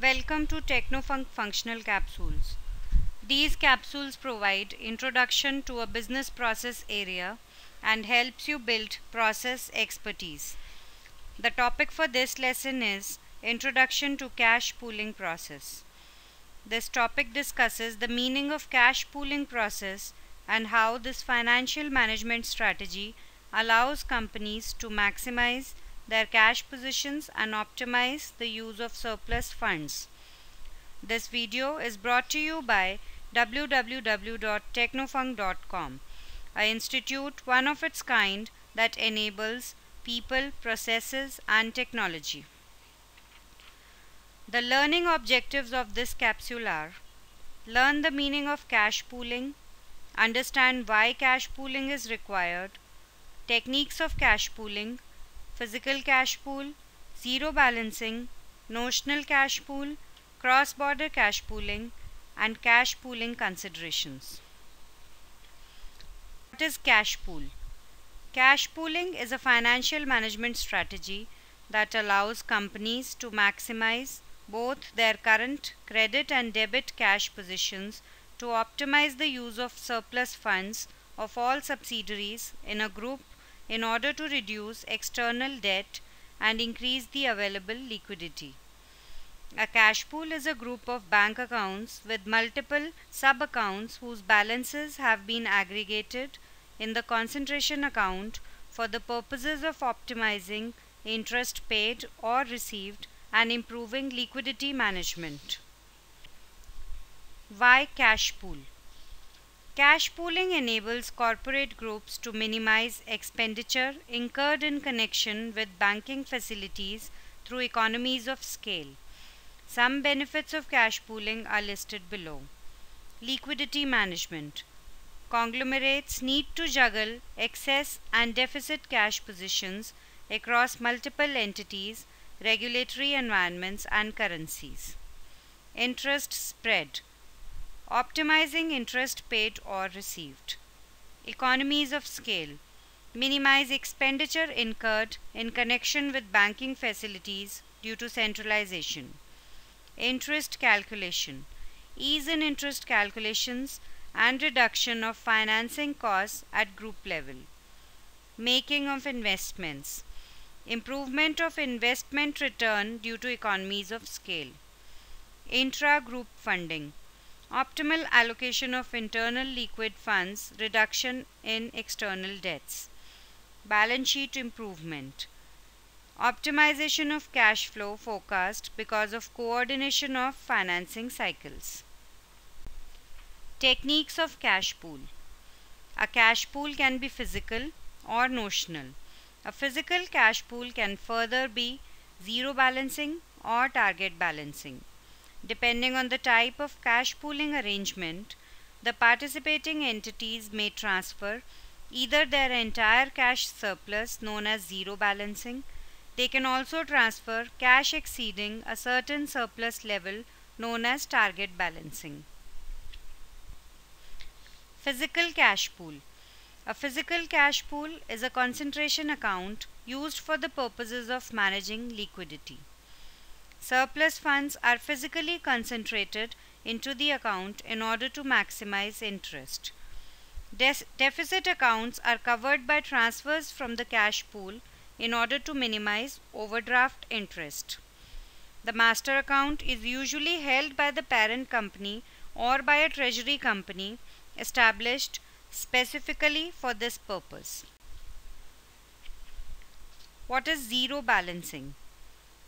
Welcome to TechnoFunc Functional Capsules. These capsules provide introduction to a business process area and helps you build process expertise. The topic for this lesson is Introduction to Cash Pooling Process. This topic discusses the meaning of cash pooling process and how this financial management strategy allows companies to maximize their cash positions and optimize the use of surplus funds. This video is brought to you by www.technofunc.com, a institute one of its kind that enables people, processes and technology. The learning objectives of this capsule are learn the meaning of cash pooling, understand why cash pooling is required, techniques of cash pooling, physical cash pool, zero balancing, notional cash pool, cross-border cash pooling, and cash pooling considerations. What is cash pool? Cash pooling is a financial management strategy that allows companies to maximize both their current credit and debit cash positions to optimize the use of surplus funds of all subsidiaries in a group in order to reduce external debt and increase the available liquidity. A cash pool is a group of bank accounts with multiple sub accounts whose balances have been aggregated in the concentration account for the purposes of optimizing interest paid or received and improving liquidity management. Why cash pool? Cash pooling enables corporate groups to minimize expenditure incurred in connection with banking facilities through economies of scale. Some benefits of cash pooling are listed below. Liquidity management. Conglomerates need to juggle excess and deficit cash positions across multiple entities, regulatory environments, and currencies. Interest spread optimizing interest paid or received. Economies of scale minimize expenditure incurred in connection with banking facilities due to centralization. Interest calculation ease in interest calculations and reduction of financing costs at group level. Making of investments improvement of investment return due to economies of scale. Intra group funding optimal allocation of internal liquid funds, reduction in external debts, balance sheet improvement, optimization of cash flow forecast because of coordination of financing cycles. Techniques of cash pool. A cash pool can be physical or notional. A physical cash pool can further be zero balancing or target balancing. Depending on the type of cash pooling arrangement, the participating entities may transfer either their entire cash surplus known as zero balancing. They can also transfer cash exceeding a certain surplus level known as target balancing. Physical cash pool. A physical cash pool is a concentration account used for the purposes of managing liquidity. Surplus funds are physically concentrated into the account in order to maximize interest. De deficit accounts are covered by transfers from the cash pool in order to minimize overdraft interest. The master account is usually held by the parent company or by a treasury company established specifically for this purpose. What is zero balancing?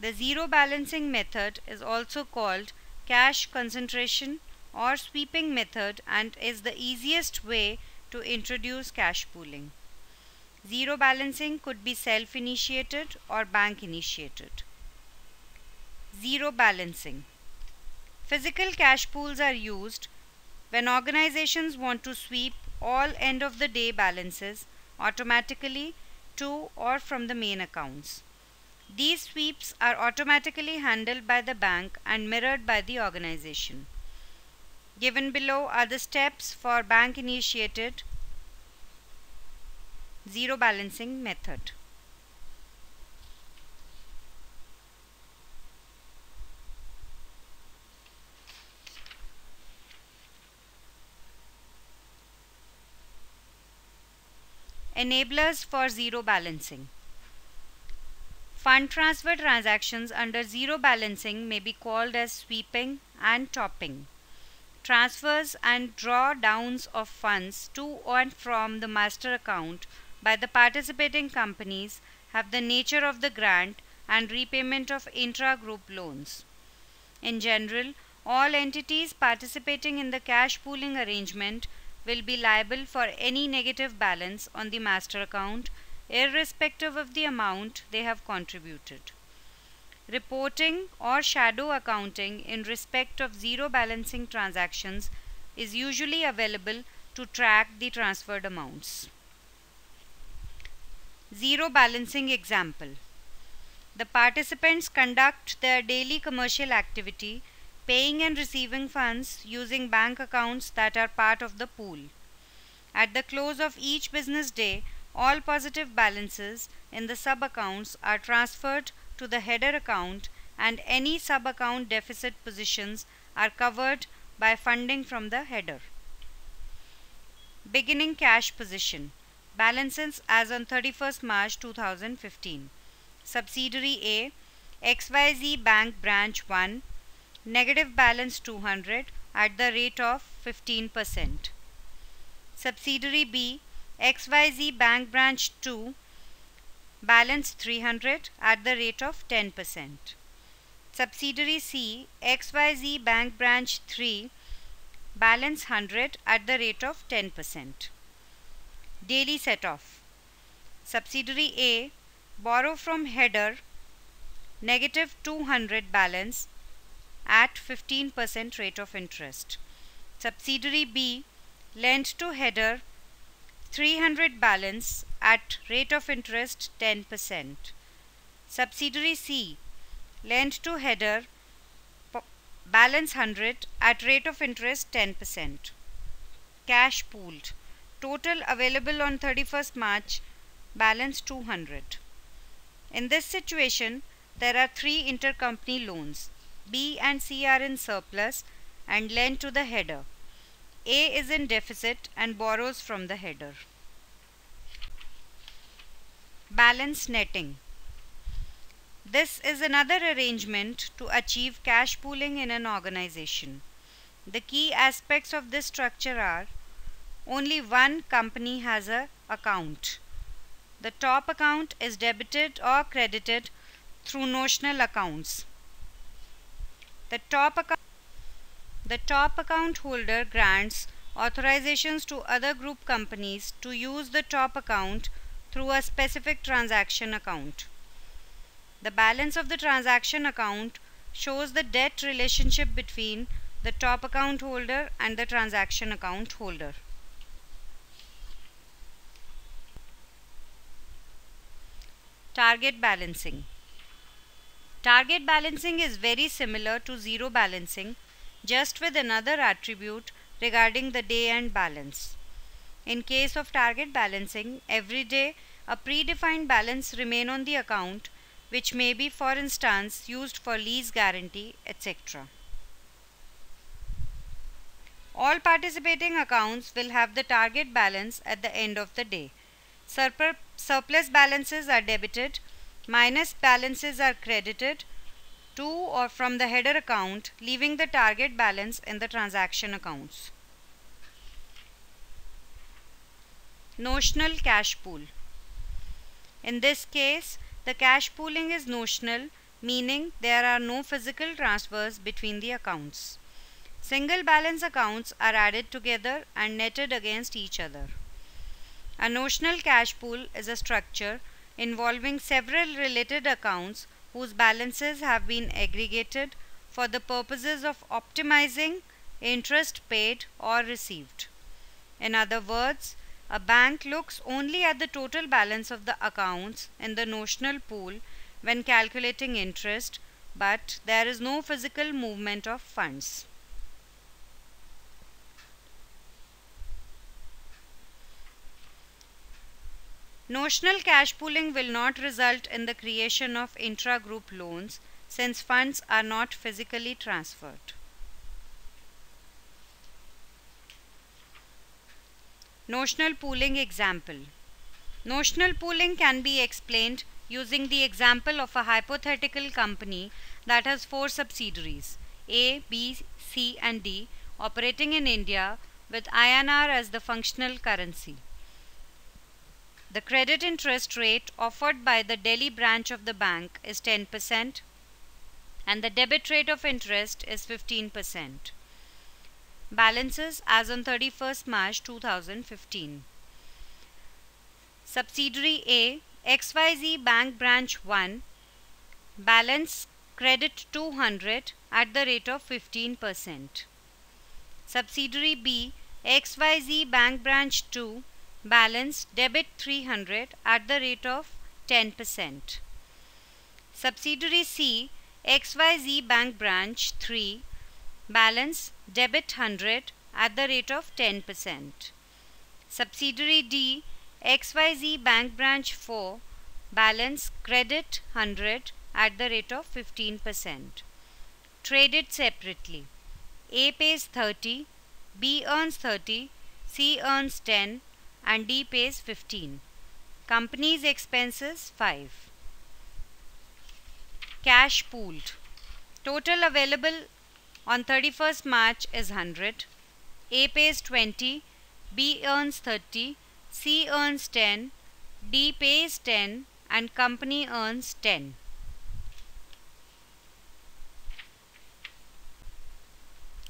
The zero balancing method is also called cash concentration or sweeping method and is the easiest way to introduce cash pooling. Zero balancing could be self-initiated or bank-initiated. Zero balancing. Physical cash pools are used when organizations want to sweep all end of the day balances automatically to or from the main accounts. These sweeps are automatically handled by the bank and mirrored by the organization. Given below are the steps for bank initiated zero balancing method. Enablers for zero balancing. Fund transfer transactions under zero balancing may be called as sweeping and topping. Transfers and drawdowns of funds to and from the master account by the participating companies have the nature of the grant and repayment of intra-group loans. In general, all entities participating in the cash pooling arrangement will be liable for any negative balance on the master account irrespective of the amount they have contributed. Reporting or shadow accounting in respect of zero balancing transactions is usually available to track the transferred amounts. Zero balancing example. The participants conduct their daily commercial activity, paying and receiving funds using bank accounts that are part of the pool. At the close of each business day, all positive balances in the sub accounts are transferred to the header account and any sub account deficit positions are covered by funding from the header. Beginning cash position balances as on 31st March 2015. Subsidiary A XYZ Bank Branch 1 negative balance 200 at the rate of 15%. Subsidiary B XYZ Bank Branch 2 balance 300 at the rate of 10%. Subsidiary C XYZ Bank Branch 3 balance 100 at the rate of 10%. Daily set off. Subsidiary A borrow from header negative 200 balance at 15% rate of interest. Subsidiary B lend to header 300 balance at rate of interest 10%. Subsidiary C lend to header balance 100 at rate of interest 10%. Cash pooled. Total available on 31st March balance 200. In this situation, there are three intercompany loans. B and C are in surplus and lend to the header. A is in deficit and borrows from the header. Balance netting. This is another arrangement to achieve cash pooling in an organization. The key aspects of this structure are only one company has a account. The top account is debited or credited through notional accounts. The top account the top account holder grants authorizations to other group companies to use the top account through a specific transaction account. The balance of the transaction account shows the debt relationship between the top account holder and the transaction account holder. Target balancing. Target balancing is very similar to zero balancing just with another attribute regarding the day and balance. In case of target balancing, every day a predefined balance remain on the account which may be for instance used for lease guarantee etc. All participating accounts will have the target balance at the end of the day. surplus balances are debited, minus balances are credited to or from the header account leaving the target balance in the transaction accounts. Notional cash pool. In this case, the cash pooling is notional meaning there are no physical transfers between the accounts. Single balance accounts are added together and netted against each other. A notional cash pool is a structure involving several related accounts whose balances have been aggregated for the purposes of optimizing interest paid or received. In other words, a bank looks only at the total balance of the accounts in the notional pool when calculating interest, but there is no physical movement of funds. Notional cash pooling will not result in the creation of intra-group loans since funds are not physically transferred. Notional pooling example. Notional pooling can be explained using the example of a hypothetical company that has four subsidiaries A, B, C, and D operating in India with INR as the functional currency. The credit interest rate offered by the Delhi branch of the bank is 10% and the debit rate of interest is 15%. Balances as on 31st March 2015. Subsidiary A XYZ Bank Branch 1 Balance credit 200 at the rate of 15%. Subsidiary B XYZ Bank Branch 2 Balance debit 300 at the rate of 10%. Subsidiary C XYZ Bank Branch 3 Balance debit 100 at the rate of 10%. Subsidiary D XYZ Bank Branch 4 Balance credit 100 at the rate of 15%. Traded separately. A pays 30, B earns 30, C earns 10 and D pays 15. Company's expenses 5. Cash pooled. Total available on 31st March is 100. A pays 20, B earns 30, C earns 10, D pays 10 and company earns 10.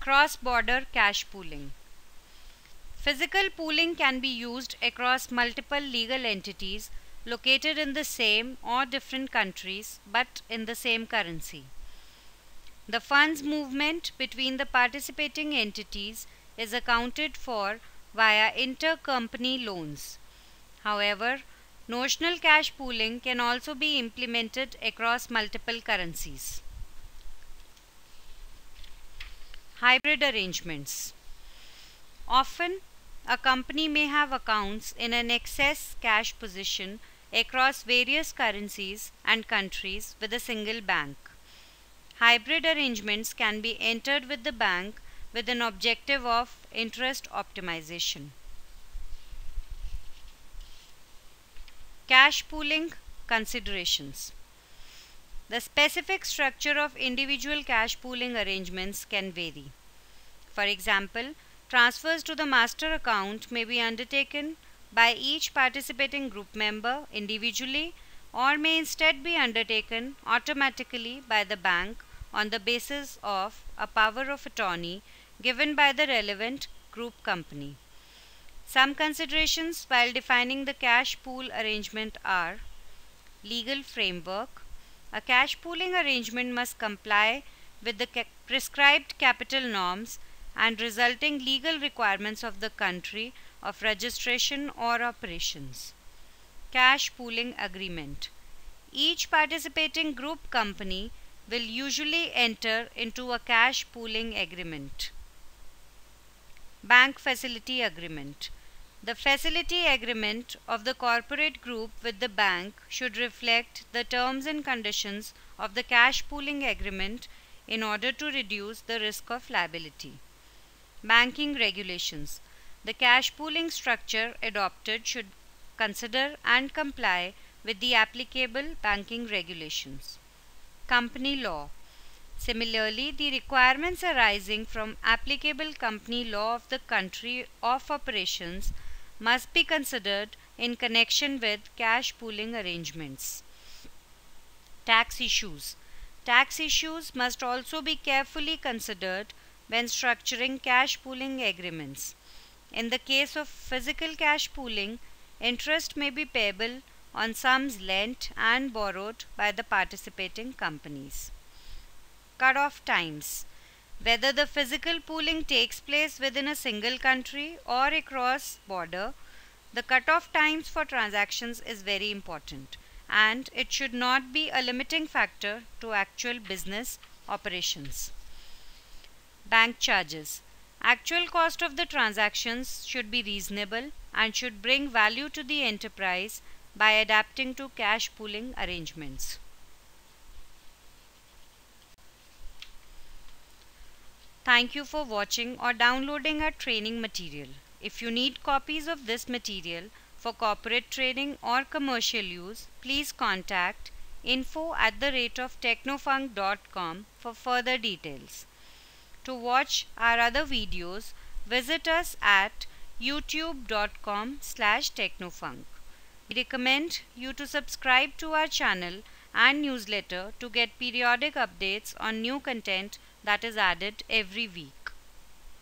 Cross-border cash pooling. Physical pooling can be used across multiple legal entities located in the same or different countries but in the same currency. The funds movement between the participating entities is accounted for via intercompany loans. However, notional cash pooling can also be implemented across multiple currencies. Hybrid arrangements. Often, a company may have accounts in an excess cash position across various currencies and countries with a single bank. Hybrid arrangements can be entered with the bank with an objective of interest optimization. Cash pooling considerations. The specific structure of individual cash pooling arrangements can vary. For example, Transfers to the master account may be undertaken by each participating group member individually or may instead be undertaken automatically by the bank on the basis of a power of attorney given by the relevant group company. Some considerations while defining the cash pool arrangement are legal framework. A cash pooling arrangement must comply with the ca prescribed capital norms and resulting legal requirements of the country of registration or operations. Cash pooling agreement. Each participating group company will usually enter into a cash pooling agreement. Bank facility agreement. The facility agreement of the corporate group with the bank should reflect the terms and conditions of the cash pooling agreement in order to reduce the risk of liability. Banking regulations. The cash pooling structure adopted should consider and comply with the applicable banking regulations. Company law. Similarly, the requirements arising from applicable company law of the country of operations must be considered in connection with cash pooling arrangements. Tax issues. Tax issues must also be carefully considered when structuring cash pooling agreements. In the case of physical cash pooling, interest may be payable on sums lent and borrowed by the participating companies. Cut-off times. Whether the physical pooling takes place within a single country or across border, the cut-off times for transactions is very important and it should not be a limiting factor to actual business operations. Bank charges. Actual cost of the transactions should be reasonable and should bring value to the enterprise by adapting to cash pooling arrangements. Thank you for watching or downloading our training material. If you need copies of this material for corporate training or commercial use, please contact info at the rate of technofunc.com for further details. To watch our other videos, visit us at youtube.com slash technofunc. We recommend you to subscribe to our channel and newsletter to get periodic updates on new content that is added every week.